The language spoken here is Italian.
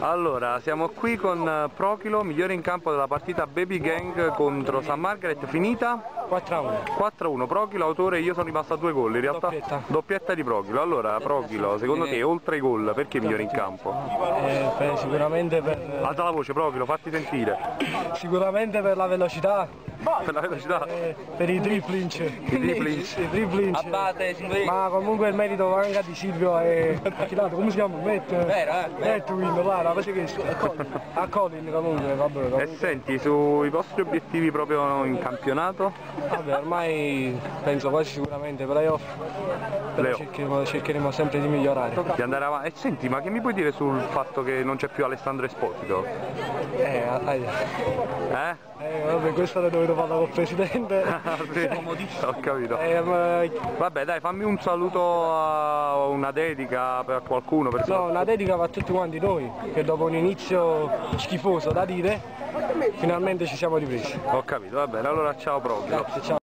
Allora, siamo qui con eh, Prochilo, migliore in campo della partita Baby Gang contro San Margaret, finita 4 a 1. 4-1. Prochilo, autore, io sono rimasto a due gol in realtà. Doppietta. Doppietta di Prochilo. Allora, Prochilo, secondo te, oltre i gol, perché migliore in campo? Eh, per- sicuramente per, Alza la voce, Prochilo, fatti sentire. sicuramente per la velocità, Per la velocità. eh, per i triplinch. I triplinch. I triplinch. Abate, Silvio. Ma comunque il merito anche di Silvio e Chilato, come si chiama? Matt? Vero, eh? Matt Win, guarda, invece che a Colin. A Colin comunque, vabbè, E comunque. senti, sui vostri obiettivi proprio in campionato? Vabbè, ormai penso quasi sicuramente playoff, però cercheremo, cercheremo sempre di migliorare. Di andare avanti. E senti, ma che mi puoi dire sul fatto che non c'è più Alessandro Esposito? Eh, dai. Eh? Eh, vabbè, questo l'ho dovuto parlare col presidente. Ah, sì, Ho capito. Eh, ma- Vabbè dai, fammi un saluto a una dedica per qualcuno. Per No, una dedica va a tutti quanti noi, che dopo un inizio schifoso da dire, finalmente ci siamo ripresi. Ho capito, va bene, allora ciao proprio. Grazie, ciao.